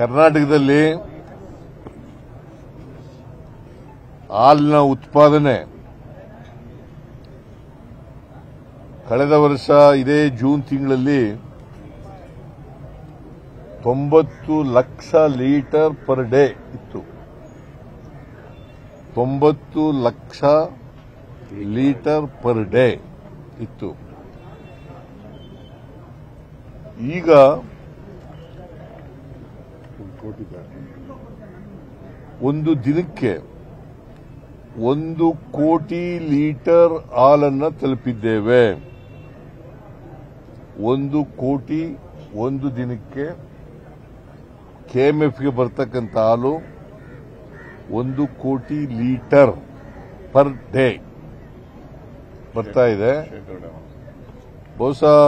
ಕರ್ನಾಟಕದಲ್ಲಿ ಹಾಲಿನ ಉತ್ಪಾದನೆ. ಕಳೆದ ವರ್ಷ ಇದೇ ಜೂನ್ ತಿಂಗಳಲ್ಲಿ ತೊಂಬತ್ತು ಲಕ್ಷ ಲೀಟರ್ ಪರ್ ಡೇ ಇತ್ತು. ತೊಂಬತ್ತು ಲಕ್ಷ ಲೀಟರ್ ಪರ್ ಡೇ ಇತ್ತು. ಈಗ ಒಂದು ದಿನಕ್ಕೆ ಒಂದು ಕೋಟಿ ಲೀಟರ್ ಹಾಲನ್ನು ತಲುಪಿದ್ದೇವೆ. ಒಂದು ಕೋಟಿ ಒಂದು ದಿನಕ್ಕೆ ಕೆಎಂಎಫ್ಗೆ ಬರ್ತಕ್ಕಂಥ ಹಾಲು ಒಂದು ಕೋಟಿ ಲೀಟರ್ ಪರ್ ಡೇ ಬರ್ತಾ ಇದೆ. ಬಹುಶಃ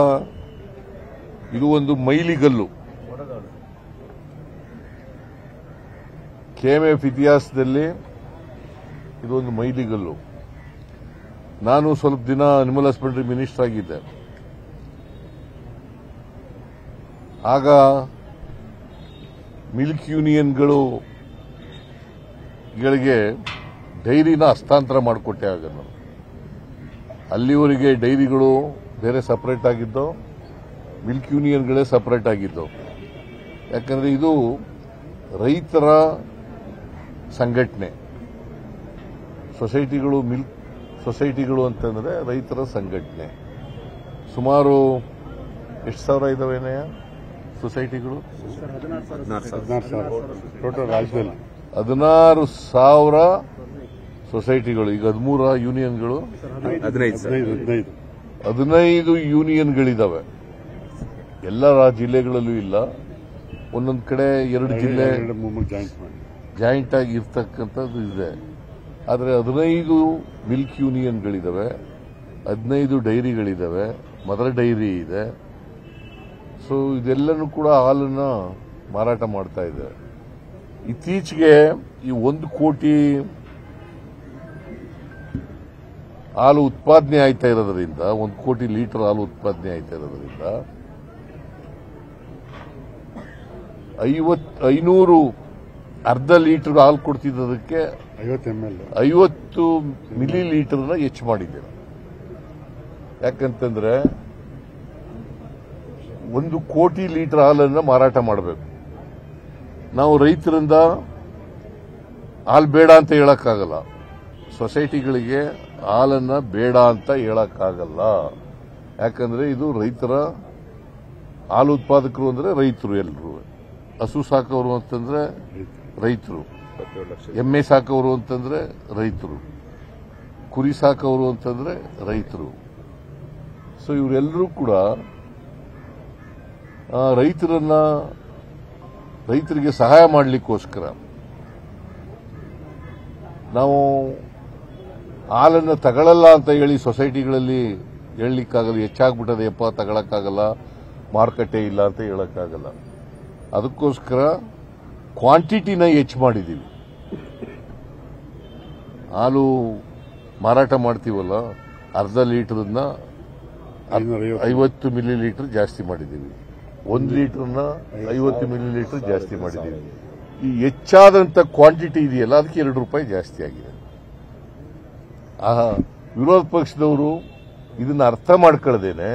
ಇದು ಒಂದು ಮೈಲಿಗಲ್ಲು. ಕೆಎಂಎಫ್ ಇತಿಹಾಸದಲ್ಲಿ ಇದೊಂದು ಮೈಲಿಗಲ್ಲು. ನಾನು ಸ್ವಲ್ಪ ದಿನ ಅನಿಮಲ್ ಹಸ್ಬೆಂಡ್ರಿ ಮಿನಿಸ್ಟರ್ ಆಗಿದ್ದೆ. ಆಗ ಮಿಲ್ಕ್ ಯೂನಿಯನ್ಗಳು ಗಳಿಗೆ ಡೈರಿನ ಹಸ್ತಾಂತರ ಮಾಡಿಕೊಟ್ಟೆ ಆಗ ನಾನು. ಅಲ್ಲಿವರೆಗೆ ಡೈರಿಗಳು ಬೇರೆ ಸಪ್ರೇಟ್ ಆಗಿದ್ದು ಮಿಲ್ಕ್ ಯೂನಿಯನ್ಗಳೇ ಸಪ್ರೇಟ್ ಆಗಿದ್ದು ಯಾಕಂದ್ರೆ ಇದು ರೈತರ ಸಂಘಟನೆ. ಸೊಸೈಟಿಗಳು ಮಿಲ್ಕ್ ಸೊಸೈಟಿಗಳು ಅಂತಂದ್ರೆ ರೈತರ ಸಂಘಟನೆ. ಸುಮಾರು ಎಷ್ಟು ಸಾವಿರ ಇದಾವೇನಯ್ಯ ಸೊಸೈಟಿಗಳು? ಟೋಟಲ್ ರಾಜ್ಯದಲ್ಲಿ. ಹದಿನಾರು ಸಾವಿರ ಸೊಸೈಟಿಗಳು ಈಗ ಹದಿಮೂರ ಯೂನಿಯನ್ಗಳು. ಹದಿನೈದು ಯೂನಿಯನ್ಗಳಿದಾವೆ. ಎಲ್ಲ ಜಿಲ್ಲೆಗಳಲ್ಲೂ ಇಲ್ಲ. ಒಂದೊಂದು ಕಡೆ ಎರಡು ಜಿಲ್ಲೆ. ಜಾಯಿಂಟ್ ಆಗಿ ಇರ್ತಕ್ಕಂಥದ್ದು ಇದೆ. ಆದರೆ ಹದಿನೈದು ಮಿಲ್ಕ್ ಯೂನಿಯನ್ಗಳಿದ್ದಾವೆ ಹದಿನೈದು ಡೈರಿಗಳಿದ್ದಾವೆ ಮದರ್ ಡೈರಿ ಇದೆ. ಸೊ ಇದೆಲ್ಲನೂ ಕೂಡ ಹಾಲನ್ನು ಮಾರಾಟ ಮಾಡ್ತಾ ಇದೆ. ಇತ್ತೀಚೆಗೆ ಈ ಒಂದು ಕೋಟಿ ಹಾಲು ಉತ್ಪಾದನೆ ಆಯ್ತಾ ಇರೋದ್ರಿಂದ, ಒಂದು ಕೋಟಿ ಲೀಟರ್ ಹಾಲು ಉತ್ಪಾದನೆ ಆಯ್ತಾ ಇರೋದ್ರಿಂದ, ಐವತ್, ಐನೂರು ಅರ್ಧ ಲೀಟರ್ ಹಾಲು ಕೊಡ್ತಿದ್ದದಕ್ಕೆ ಐವತ್ತು ಮಿಲಿ ಲೀಟರ್ನ ಹೆಚ್ಚು ಮಾಡಿದ್ದೇವೆ. ಯಾಕಂತಂದ್ರೆ ಒಂದು ಕೋಟಿ ಲೀಟರ್ ಹಾಲನ್ನು ಮಾರಾಟ ಮಾಡಬೇಕು. ನಾವು ರೈತರಿಂದ ಹಾಲು ಬೇಡ ಅಂತ ಹೇಳಕ್ಕಾಗಲ್ಲ. ಸೊಸೈಟಿಗಳಿಗೆ ಹಾಲನ್ನ ಬೇಡ ಅಂತ ಹೇಳಕ್ಕಾಗಲ್ಲ. ಯಾಕಂದ್ರೆ ಇದು ರೈತರ ಹಾಲು ಉತ್ಪಾದಕರು ಅಂದ್ರೆ ರೈತರು ಎಲ್ಲರೂ ಹಸು ಸಾಕೋರು ಅಂತಂದ್ರೆ ರೈತರು. ಎಮ್ಮೆ ಸಾಕೋರು ಅಂತಂದ್ರೆ ರೈತರು. ಕುರಿ ಸಾಕೋರು ಅಂತಂದ್ರೆ ರೈತರು. ಸೊ ಇವರೆಲ್ಲರೂ ಕೂಡ ರೈತರನ್ನ ರೈತರಿಗೆ ಸಹಾಯ ಮಾಡಲಿಕ್ಕೋಸ್ಕರ ನಾವು ಹಾಲನ್ನು ತಗೊಳ್ಳಲ್ಲ ಅಂತ ಹೇಳಿ ಸೊಸೈಟಿಗಳಲ್ಲಿ ಹೇಳಲಿಕ್ಕಾಗಲ್ಲ ಹೆಚ್ಚಾಗ್ಬಿಟ್ಟದೆಯಪ್ಪ ತಗೊಳಕ್ಕಾಗಲ್ಲ ಮಾರುಕಟ್ಟೆ ಇಲ್ಲ ಅಂತ ಹೇಳಕ್ಕಾಗಲ್ಲ. ಅದಕ್ಕೋಸ್ಕರ ಕ್ವಾಂಟಿಟಿನ ಹೆಚ್ಚು ಮಾಡಿದ್ದೀವಿ ಹಾಲು ಮಾರಾಟ ಮಾಡ್ತೀವಲ್ಲ, ಅರ್ಧ ಲೀಟ್ರನ್ನ ಐವತ್ತು ಮಿಲಿ ಲೀಟರ್ ಜಾಸ್ತಿ ಮಾಡಿದ್ದೀವಿ ಒಂದು ಲೀಟರ್ನ ಐವತ್ತು ಮಿಲಿ ಲೀಟರ್ ಜಾಸ್ತಿ ಮಾಡಿದ್ದೀವಿ ಈ ಹೆಚ್ಚಾದಂತ ಕ್ವಾಂಟಿಟಿ ಇದೆಯಲ್ಲ, ಅದಕ್ಕೆ ಎರಡು ರೂಪಾಯಿ ಜಾಸ್ತಿ ಆಗಿದೆ. ಆ ವಿರೋಧ ಪಕ್ಷದವರು ಇದನ್ನ ಅರ್ಥ ಮಾಡ್ಕೊಳ್ಳದೇನೆ.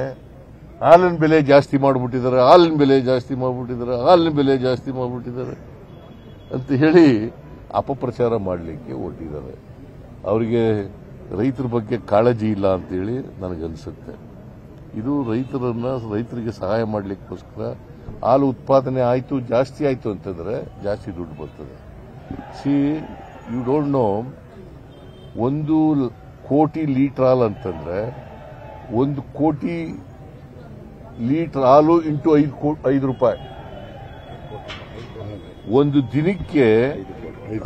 ಹಾಲಿನ ಬೆಲೆ ಜಾಸ್ತಿ ಮಾಡಿಬಿಟ್ಟಿದ್ದಾರೆ, ಹಾಲಿನ ಬೆಲೆ ಜಾಸ್ತಿ ಮಾಡಿಬಿಟ್ಟಿದ್ದಾರೆ, ಹಾಲಿನ ಬೆಲೆ ಜಾಸ್ತಿ ಮಾಡಿಬಿಟ್ಟಿದ್ದಾರೆ ಅಂತ ಹೇಳಿ ಅಪಪ್ರಚಾರ ಮಾಡಲಿಕ್ಕೆ ಹೊರಟಿದ್ದಾರೆ. ಅವರಿಗೆ ರೈತರ ಬಗ್ಗೆ ಕಾಳಜಿ ಇಲ್ಲ ಅಂತೇಳಿ ನನಗನ್ಸುತ್ತೆ. ಇದು ರೈತರನ್ನ, ರೈತರಿಗೆ ಸಹಾಯ ಮಾಡಲಿಕ್ಕೋಸ್ಕರ ಹಾಲು ಉತ್ಪಾದನೆ ಆಯಿತು, ಜಾಸ್ತಿ ಆಯಿತು ಅಂತಂದರೆ ಜಾಸ್ತಿ ದುಡ್ಡು ಬರ್ತದೆ. ಸಿ ಯು ಡೋಂಟ್ ನೋ ಒಂದು ಕೋಟಿ ಲೀಟ್ರ್ ಹಾಲು ಅಂತಂದರೆ ಒಂದು ಕೋಟಿ ಲೀಟರ್ ಹಾಲು ಇಂಟು ಐದು ಕೋಟಿ ಐದು ರೂಪಾಯಿ. ಒಂದು ದಿನಕ್ಕೆ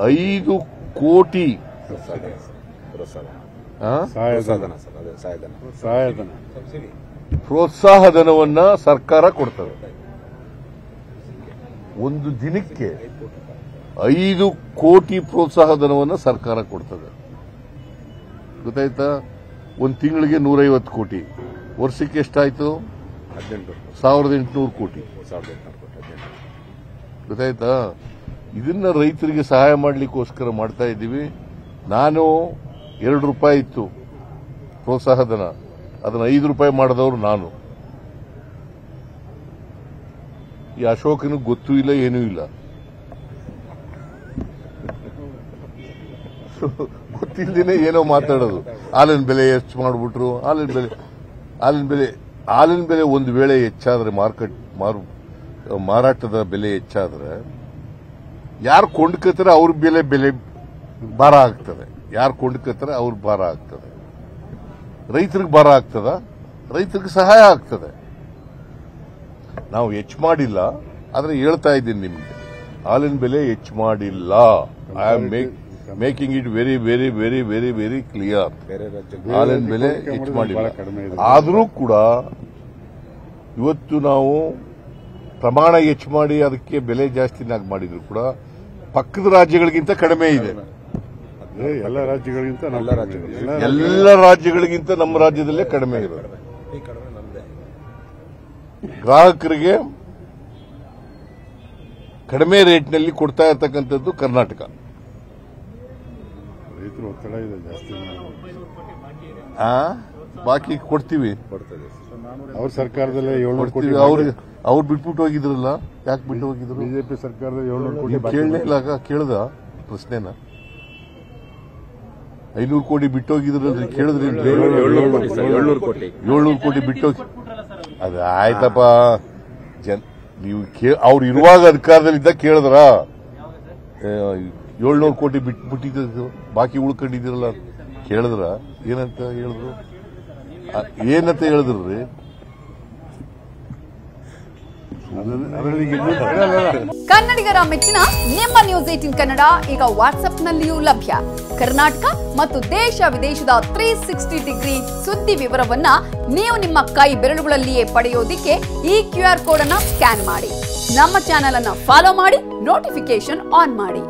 ಐದು ಕೋಟಿ. ಪ್ರೋತ್ಸಾಹ ಧನವನ್ನ ಸರ್ಕಾರ ಕೊಡ್ತದೆ. ಒಂದು ದಿನಕ್ಕೆ ಐದು ಕೋಟಿ ಪ್ರೋತ್ಸಾಹ ಧನವನ್ನ ಸರ್ಕಾರ ಕೊಡ್ತದೆ. ಗೊತ್ತಾಯ್ತಾ? ಒಂದು ತಿಂಗಳಿಗೆ ನೂರೈವತ್ತು ಕೋಟಿ. ವರ್ಷಕ್ಕೆ ಎಷ್ಟಾಯ್ತು? ಹದಿನೆಂಟು ಸಾವಿರದ ಎಂಟುನೂರು ಕೋಟಿ. ಸಾವಿರದ ಎಂಟುನೂರು ಕೋಟಿ ಹದಿನೆಂಟು ಗೊತ್ತಾಯ್ತಾ? ಇದನ್ನ ರೈತರಿಗೆ ಸಹಾಯ ಮಾಡಲಿಕ್ಕೋಸ್ಕರ ಮಾಡ್ತಾ ಇದ್ದೀವಿ. ನಾನು ಎರಡು ರೂಪಾಯಿ ಇತ್ತು ಪ್ರೋತ್ಸಾಹಧನ. ಅದನ್ನ ಐದು ರೂಪಾಯಿ ಮಾಡಿದವರು ನಾನು. ಈ ಅಶೋಕನ ಗೊತ್ತೂ ಇಲ್ಲ ಏನೂ ಇಲ್ಲ. ಗೊತ್ತಿಲ್ಲದೇನೆ ಏನೋ ಮಾತಾಡೋದು. ಹಾಲಿನ ಬೆಲೆ ಎಷ್ಟು ಮಾಡಿಬಿಟ್ರು? ಹಾಲಿನ ಬೆಲೆ ಹಾಲಿನ ಬೆಲೆ ಹಾಲಿನ ಬೆಲೆ ಒಂದು ವೇಳೆ ಹೆಚ್ಚಾದ್ರೆ ಮಾರ್ಕೆಟ್ ಮಾರು ಮಾರಾಟದ ಬೆಲೆ ಹೆಚ್ಚಾದ್ರೆ ಯಾರು ಕೊಂಡ್ಕೋತಾರೆ ಅವ್ರ ಬೆಲೆ ಬೆಲೆ ಭಾರ ಆಗ್ತದೆ. ಯಾರು ಕೊಂಡ್ಕೋತಾರೆ ಅವ್ರ ಭಾರ ಆಗ್ತದೆ. ರೈತರಿಗೆ ಭಾರ ಆಗ್ತದ? ರೈತರಿಗೆ ಸಹಾಯ ಆಗ್ತದೆ. ನಾವು ಹೆಚ್ಚು ಮಾಡಿಲ್ಲ ಆದರೆ ಹೇಳ್ತಾ ಇದ್ದೀನಿ ನಿಮ್ಗೆ. ಹಾಲಿನ ಬೆಲೆ ಹೆಚ್ಚು ಮಾಡಿಲ್ಲ. I am making it very very very very very clear ಹಾಲಿನ ಬೆಲೆ ಹೆಚ್ಚು ಮಾಡಿಲ್ಲ ಇದೆ. ಆದರೂ ಕೂಡ ಇವತ್ತು ನಾವು ಪ್ರಮಾಣ ಹೆಚ್ಚು ಮಾಡಿ ಅದಕ್ಕೆ ಬೆಲೆ ಜಾಸ್ತಿನಾಗಿ ಮಾಡಿದ್ರು ಕೂಡ ಪಕ್ಕದ ರಾಜ್ಯಗಳಿಗಿಂತ ಕಡಿಮೆ ಇದೆ ಎಲ್ಲ ರಾಜ್ಯಗಳಿಗಿಂತ ಎಲ್ಲ. ಇದೆ. ರಾಜ್ಯಗಳಿಗಿಂತ ನಮ್ಮ ರಾಜ್ಯದಲ್ಲೇ ಕಡಿಮೆ ನಮ್ದೇ ಗ್ರಾಹಕರಿಗೆ ಕಡಿಮೆ ರೇಟ್ನಲ್ಲಿ ಕೊಡ್ತಾ ಇರತಕ್ಕಂಥದ್ದು ಕರ್ನಾಟಕ ರೈತರು ಒತ್ತಡ ಇದೆ ಜಾಸ್ತಿ ಆ ಬಾಕಿ ಕೊಡ್ತೀವಿ. ಅವ್ರ ಸರ್ಕಾರದಲ್ಲೇ ಏಳ್ನೂರು ಕೋಟಿ ಅವ್ರಿಗೆ ಅವ್ರು ಬಿಟ್ಬಿಟ್ಟು ಹೋಗಿದ್ರಲ್ಲ? ಯಾಕೆ ಬಿಟ್ಟು ಹೋಗಿದ್ರು? ಬಿಜೆಪಿ ಸರ್ಕಾರದ ಏಳ್ನೂರು ಕೋಟಿ ಕೇಳಲೇ ಇಲ್ಲ? ಕೇಳ್ದ? ಪ್ರಶ್ನೆನ? ಐನೂರು ಕೋಟಿ ಬಿಟ್ಟೋಗಿದ್ರಲ್ರಿ ಕೇಳಿದ್ರಿ ಏಳ್ನೂರು ಕೋಟಿ ಕೋಟಿ ಬಿಟ್ಟೋಗಿ ಅದು ಆಯ್ತಪ್ಪ. ಜನ್ ನೀವು ಕೇ- ಅವ್ರು ಇರುವಾಗ ಅಧಿಕಾರದಲ್ಲಿದ್ದ ಕೇಳಿದ್ರ? ಏಳ್ನೂರು ಕೋಟಿ ಬಿಟ್ಟು ಬಿಟ್ಟಿದ್ದು, ಬಾಕಿ ಉಳ್ಕೊಂಡಿದ್ದೀರಲ್ಲ. ಕೇಳಿದ್ರ? ಏನಂತ ಹೇಳಿದ್ರು? ಏನಂತ ಹೇಳಿದ್ರಿ. ಕನ್ನಡಿಗರ ಮೆಚ್ಚಿನ ನಿಮ್ಮ ನ್ಯೂಸ್ ಏಟಿನ್ ಕನ್ನಡ ಈಗ ವಾಟ್ಸ್ಆಪ್ನಲ್ಲಿಯೂ ಲಭ್ಯ. ಕರ್ನಾಟಕ ಮತ್ತು ದೇಶ ವಿದೇಶದ ತ್ರೀ ಸಿಕ್ಸ್ಟಿ ಡಿಗ್ರಿ ಸುದ್ದಿ ವಿವರವನ್ನ ನೀವು ನಿಮ್ಮ ಕೈ ಬೆರಳುಗಳಲ್ಲಿಯೇ ಪಡೆಯೋದಿಕ್ಕೆ ಈ ಕ್ಯೂ ಆರ್ ಕೋಡ್ ಅನ್ನ ಸ್ಕ್ಯಾನ್ ಮಾಡಿ. ನಮ್ಮ ಚಾನೆಲ್ ಅನ್ನ ಫಾಲೋ ಮಾಡಿ ನೋಟಿಫಿಕೇಶನ್ ಆನ್ ಮಾಡಿ.